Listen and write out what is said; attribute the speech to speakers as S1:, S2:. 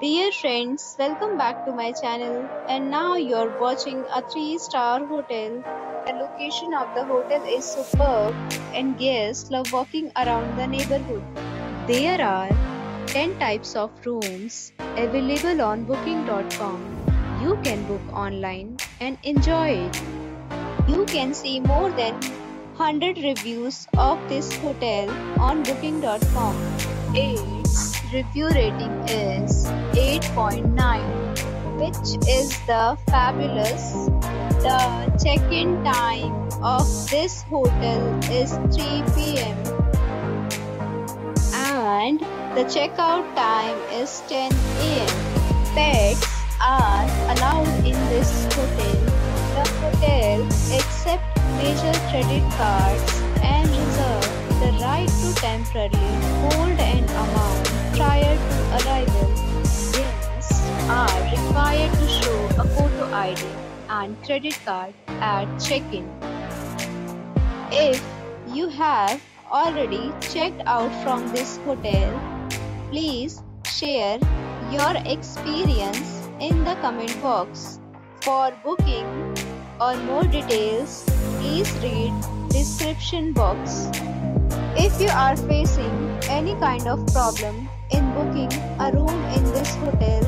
S1: Dear friends, welcome back to my channel and now you're watching a 3-star hotel. The location of the hotel is superb and guests love walking around the neighborhood. There are 10 types of rooms available on booking.com. You can book online and enjoy it. You can see more than 100 reviews of this hotel on booking.com. Its review rating is 8.9 which is the fabulous. The check-in time of this hotel is 3 pm and the checkout time is 10 am. Pets are allowed in this hotel. The hotel accepts major credit cards and reserve the right to temporarily hold an ID and credit card at check-in. If you have already checked out from this hotel, please share your experience in the comment box. For booking or more details, please read description box. If you are facing any kind of problem in booking a room in this hotel,